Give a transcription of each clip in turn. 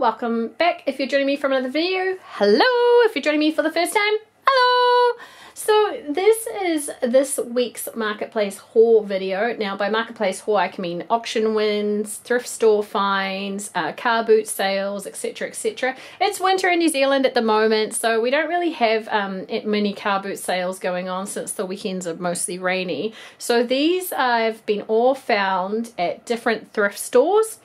welcome back. If you're joining me from another video, hello. If you're joining me for the first time, hello. So this is this week's marketplace haul video. Now by marketplace haul I can mean auction wins, thrift store finds, uh, car boot sales, etc etc. It's winter in New Zealand at the moment so we don't really have um, many car boot sales going on since the weekends are mostly rainy. So these I've been all found at different thrift stores.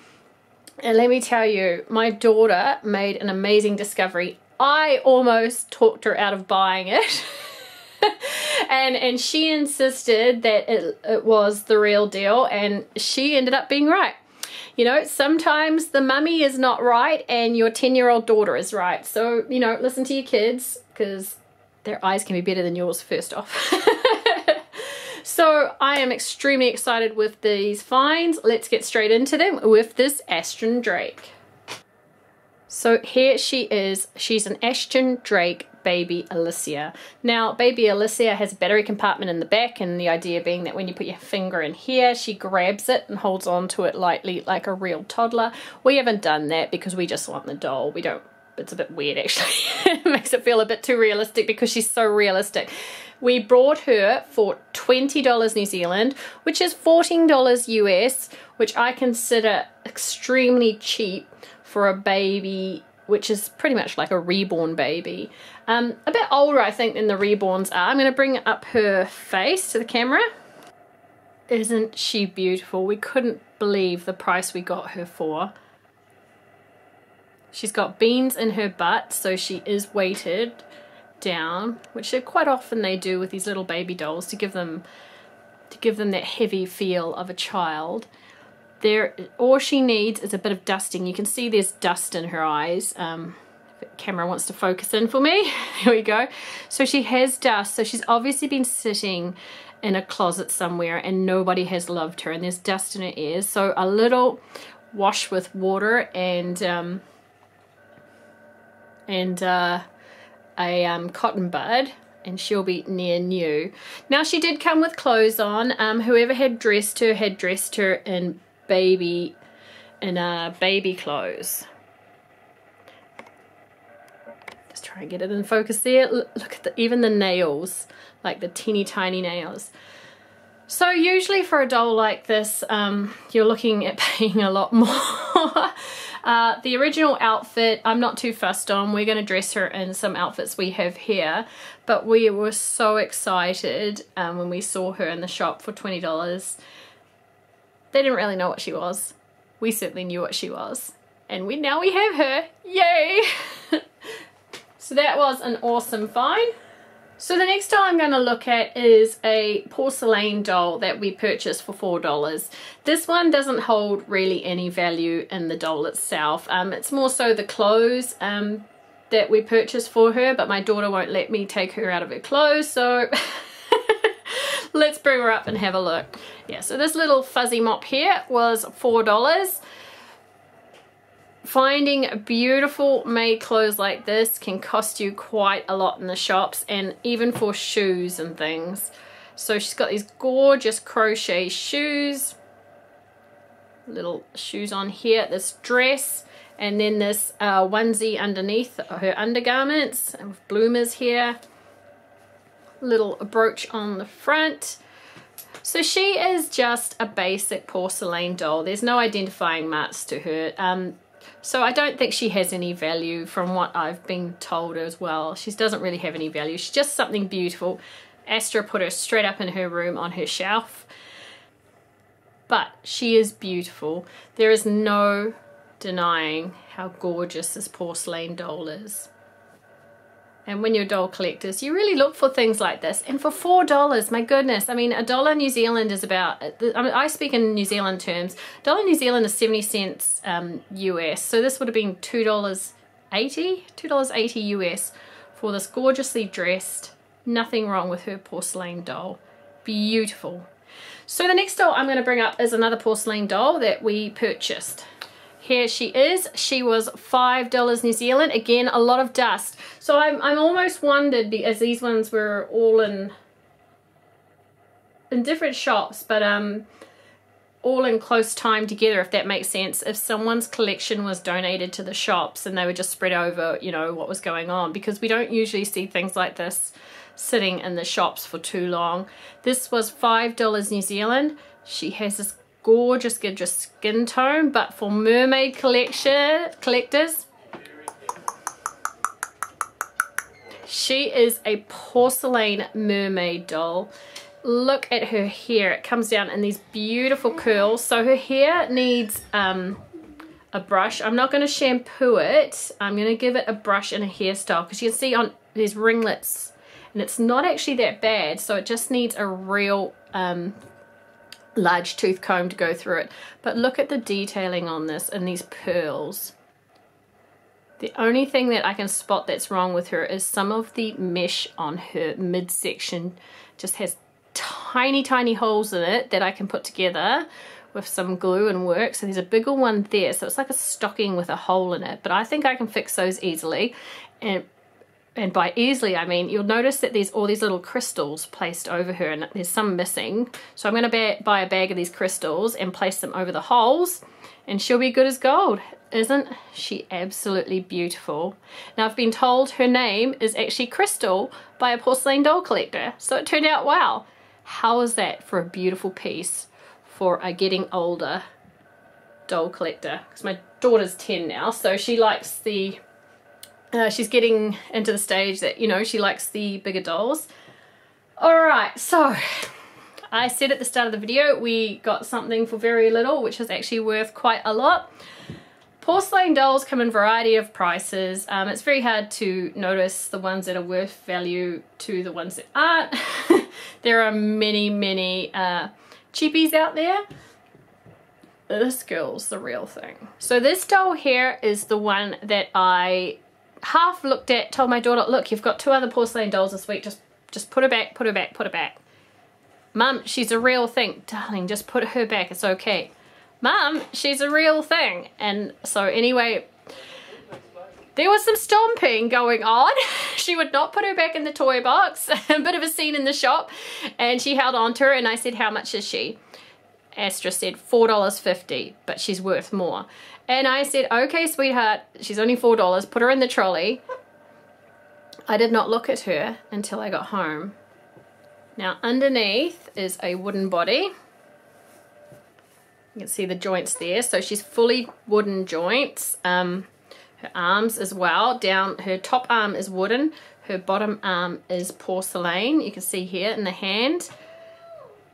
And let me tell you, my daughter made an amazing discovery. I almost talked her out of buying it. and and she insisted that it, it was the real deal and she ended up being right you know sometimes the mummy is not right and your 10 year old daughter is right so you know listen to your kids because their eyes can be better than yours first off so I am extremely excited with these finds let's get straight into them with this Ashton Drake so here she is she's an Ashton Drake baby Alicia. Now, baby Alicia has a battery compartment in the back, and the idea being that when you put your finger in here, she grabs it and holds on to it lightly like a real toddler. We haven't done that because we just want the doll. We don't, it's a bit weird actually. it makes it feel a bit too realistic because she's so realistic. We brought her for $20 New Zealand, which is $14 US, which I consider extremely cheap for a baby which is pretty much like a reborn baby. Um, a bit older, I think, than the reborns are. I'm going to bring up her face to the camera. Isn't she beautiful? We couldn't believe the price we got her for. She's got beans in her butt, so she is weighted down, which quite often they do with these little baby dolls to give them to give them that heavy feel of a child. There all she needs is a bit of dusting. You can see there's dust in her eyes um, camera wants to focus in for me here we go. So she has dust so she's obviously been sitting in a closet somewhere and nobody has loved her and there's dust in her ears. So a little wash with water and um, and uh, a um, cotton bud and she'll be near new. Now she did come with clothes on. Um, whoever had dressed her had dressed her in baby in uh, baby clothes. Just try and get it in focus there. Look at the, even the nails, like the teeny tiny nails. So usually for a doll like this, um, you're looking at paying a lot more. Uh, the original outfit, I'm not too fussed on. We're going to dress her in some outfits we have here. But we were so excited um, when we saw her in the shop for $20 they didn't really know what she was. We certainly knew what she was. And we now we have her. Yay! so that was an awesome find. So the next doll I'm going to look at is a porcelain doll that we purchased for $4. This one doesn't hold really any value in the doll itself. Um, it's more so the clothes um, that we purchased for her, but my daughter won't let me take her out of her clothes, so let's bring her up and have a look. Yeah, so this little fuzzy mop here was $4. Finding beautiful made clothes like this can cost you quite a lot in the shops and even for shoes and things. So she's got these gorgeous crochet shoes, little shoes on here, this dress, and then this uh, onesie underneath her undergarments with bloomers here little brooch on the front. So she is just a basic porcelain doll. There's no identifying marks to her. Um, so I don't think she has any value from what I've been told as well. She doesn't really have any value. She's just something beautiful. Astra put her straight up in her room on her shelf. But she is beautiful. There is no denying how gorgeous this porcelain doll is. And when you're doll collectors, you really look for things like this. And for $4, my goodness, I mean, a dollar New Zealand is about, I, mean, I speak in New Zealand terms, dollar New Zealand is 70 cents um, US. So this would have been $2.80, $2.80 US for this gorgeously dressed, nothing wrong with her porcelain doll. Beautiful. So the next doll I'm going to bring up is another porcelain doll that we purchased. Here she is. She was $5 New Zealand. Again, a lot of dust. So I'm, I'm almost wondered, as these ones were all in in different shops, but um, all in close time together, if that makes sense. If someone's collection was donated to the shops and they were just spread over, you know, what was going on, because we don't usually see things like this sitting in the shops for too long. This was $5 New Zealand. She has this gorgeous, gorgeous skin tone, but for mermaid collection collectors, she is a porcelain mermaid doll look at her hair. It comes down in these beautiful curls. So her hair needs um, a brush. I'm not going to shampoo it. I'm going to give it a brush and a hairstyle because you can see on these ringlets and it's not actually that bad. So it just needs a real um, large tooth comb to go through it. But look at the detailing on this and these pearls. The only thing that I can spot that's wrong with her is some of the mesh on her midsection just has tiny, tiny holes in it that I can put together with some glue and work. So there's a bigger one there. So it's like a stocking with a hole in it. But I think I can fix those easily. And and by easily I mean you'll notice that there's all these little crystals placed over her and there's some missing. So I'm going to buy a bag of these crystals and place them over the holes and she'll be good as gold. Isn't she absolutely beautiful? Now I've been told her name is actually Crystal by a porcelain doll collector so it turned out well. How is that for a beautiful piece for a getting older doll collector? Because my daughter's 10 now, so she likes the, uh, she's getting into the stage that, you know, she likes the bigger dolls. Alright, so I said at the start of the video we got something for very little, which is actually worth quite a lot. Porcelain dolls come in a variety of prices. Um, it's very hard to notice the ones that are worth value to the ones that aren't. there are many, many uh, cheapies out there. This girl's the real thing. So this doll here is the one that I half looked at, told my daughter, look, you've got two other porcelain dolls this week, just, just put her back, put her back, put her back. Mum, she's a real thing. Darling, just put her back, it's okay. Mum, she's a real thing. And so anyway, there was some stomping going on. she would not put her back in the toy box. a bit of a scene in the shop. And she held on to her and I said, how much is she? Astra said $4.50, but she's worth more. And I said, okay, sweetheart, she's only $4. Put her in the trolley. I did not look at her until I got home. Now underneath is a wooden body. You can see the joints there. So she's fully wooden joints. Um, her arms as well. Down her top arm is wooden. Her bottom arm is porcelain. You can see here in the hand.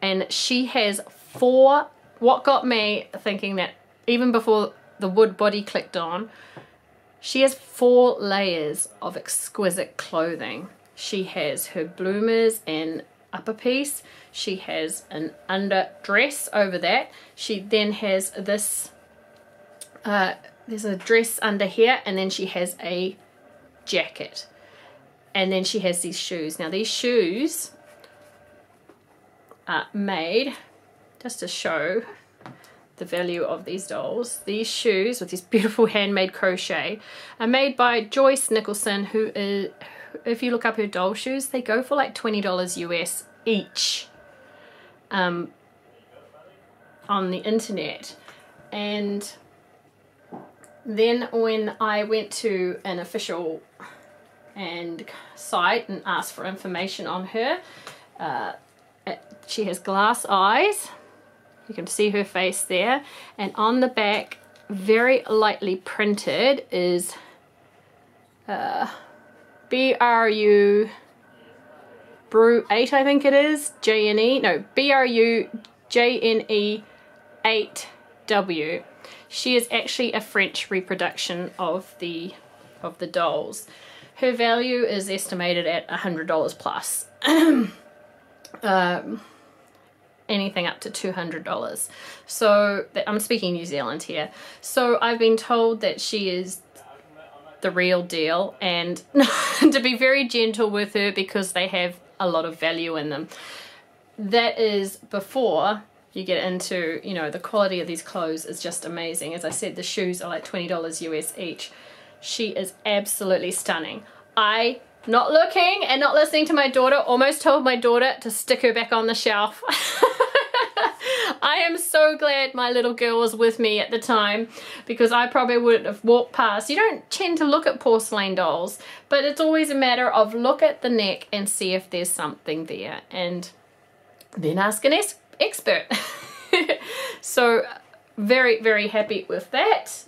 And she has four, what got me thinking that even before the wood body clicked on, she has four layers of exquisite clothing. She has her bloomers and upper piece. She has an under dress over that. She then has this, uh, there's a dress under here and then she has a jacket. And then she has these shoes. Now these shoes are made, just to show the value of these dolls. These shoes with this beautiful handmade crochet are made by Joyce Nicholson who is, if you look up her doll shoes, they go for like $20 US each um, on the internet. And then when I went to an official and site and asked for information on her, uh, she has glass eyes. You can see her face there. And on the back, very lightly printed is uh, BRU Brew 8 I think it is, J-N-E, no, B-R-U-J-N-E 8W. She is actually a French reproduction of the of the dolls. Her value is estimated at $100 plus. um, anything up to $200. So I'm speaking New Zealand here. So I've been told that she is the real deal and to be very gentle with her because they have a lot of value in them. That is before you get into, you know, the quality of these clothes is just amazing. As I said, the shoes are like $20 US each. She is absolutely stunning. I, not looking and not listening to my daughter, almost told my daughter to stick her back on the shelf. I am so glad my little girl was with me at the time because I probably wouldn't have walked past. You don't tend to look at porcelain dolls, but it's always a matter of look at the neck and see if there's something there and then ask an expert. so very, very happy with that.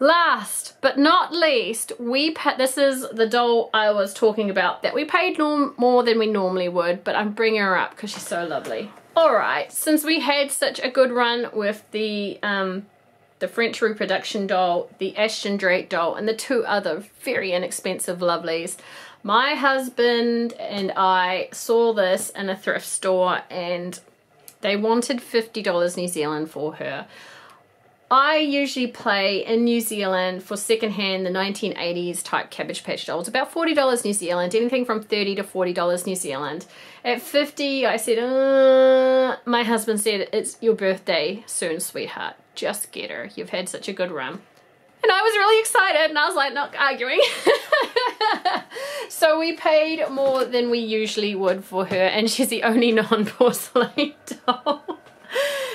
Last but not least, we this is the doll I was talking about that we paid more than we normally would, but I'm bringing her up because she's so lovely. Alright, since we had such a good run with the um, the French reproduction doll, the Ashton Drake doll, and the two other very inexpensive lovelies, my husband and I saw this in a thrift store and they wanted $50 New Zealand for her. I usually play in New Zealand for secondhand the 1980s type Cabbage Patch dolls. About $40 New Zealand, anything from 30 to $40 New Zealand. At 50 I said, uh, my husband said, it's your birthday soon, sweetheart. Just get her. You've had such a good run. And I was really excited and I was like, not arguing. so we paid more than we usually would for her and she's the only non-porcelain doll.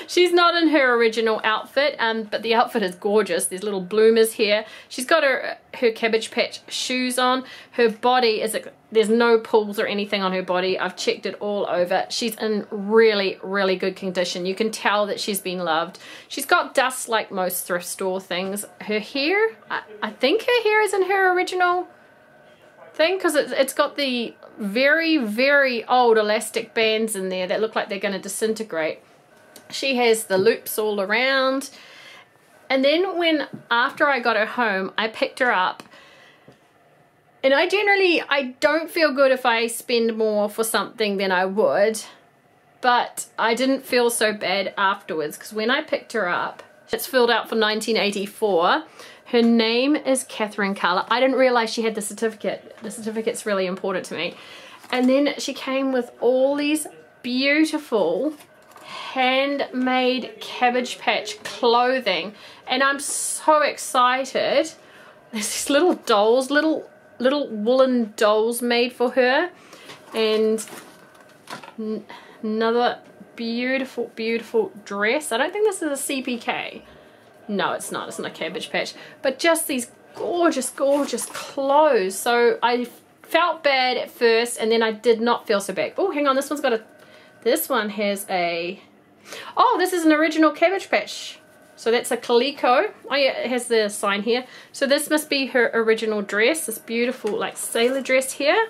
She's not in her original outfit, um, but the outfit is gorgeous. There's little bloomers here. She's got her her Cabbage Patch shoes on. Her body is, a there's no pulls or anything on her body. I've checked it all over. She's in really, really good condition. You can tell that she's been loved. She's got dust like most thrift store things. Her hair, I, I think her hair is in her original thing because it's, it's got the very, very old elastic bands in there that look like they're going to disintegrate. She has the loops all around. And then when, after I got her home, I picked her up and I generally, I don't feel good if I spend more for something than I would, but I didn't feel so bad afterwards because when I picked her up, it's filled out for 1984. Her name is Catherine Carla. I didn't realize she had the certificate. The certificate's really important to me. And then she came with all these beautiful handmade Cabbage Patch clothing and I'm so excited. There's these little dolls, little little woolen dolls made for her and another beautiful beautiful dress. I don't think this is a CPK. No it's not, it's not a Cabbage Patch but just these gorgeous gorgeous clothes so I felt bad at first and then I did not feel so bad. Oh hang on this one's got a this one has a Oh, this is an original Cabbage Patch. So that's a Coleco. Oh yeah, it has the sign here. So this must be her original dress, this beautiful like sailor dress here.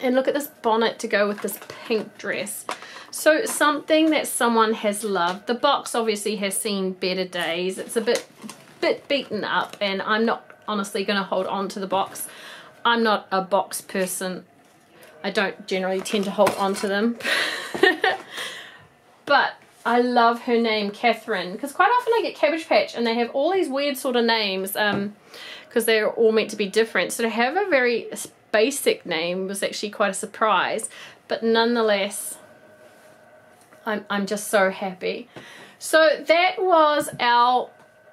And look at this bonnet to go with this pink dress. So something that someone has loved. The box obviously has seen better days. It's a bit, bit beaten up and I'm not honestly going to hold on to the box. I'm not a box person. I don't generally tend to hold on to them. But I love her name, Catherine, because quite often I get Cabbage Patch and they have all these weird sort of names because um, they're all meant to be different. So to have a very basic name was actually quite a surprise, but nonetheless, I'm, I'm just so happy. So that was our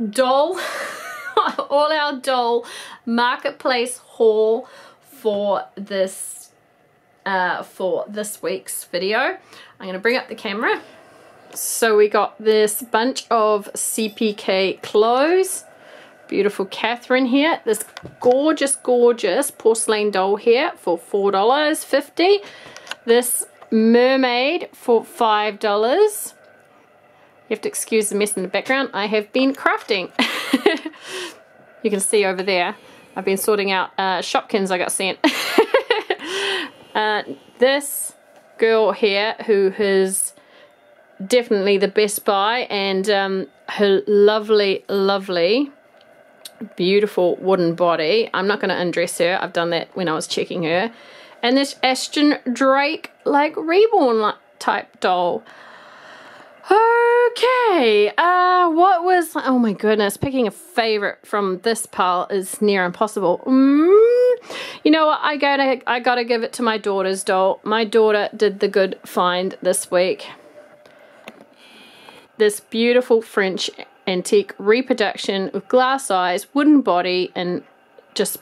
doll, all our doll marketplace haul for this uh, for this week's video. I'm going to bring up the camera so we got this bunch of CPK clothes. Beautiful Catherine here. This gorgeous, gorgeous porcelain doll here for $4.50. This mermaid for $5. You have to excuse the mess in the background. I have been crafting. you can see over there. I've been sorting out uh, Shopkins I got sent. uh, this girl here who has definitely the best buy and um, her lovely lovely beautiful wooden body. I'm not going to undress her. I've done that when I was checking her. And this Ashton Drake like reborn type doll. Okay uh what was oh my goodness picking a favorite from this pile is near impossible. Mm, you know what? I gotta I gotta give it to my daughter's doll. My daughter did the good find this week this beautiful French antique reproduction with glass eyes, wooden body, and just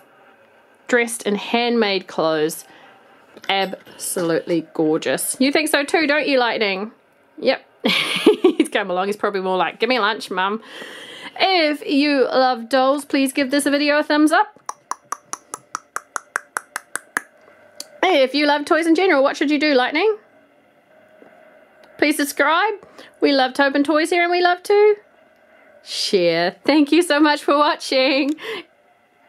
dressed in handmade clothes. Absolutely gorgeous. You think so too, don't you, Lightning? Yep. he's come along. He's probably more like, give me lunch, mum. If you love dolls, please give this video a thumbs up. If you love toys in general, what should you do, Lightning? Please subscribe. We love to open toys here and we love to share. Thank you so much for watching.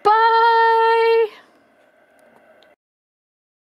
Bye.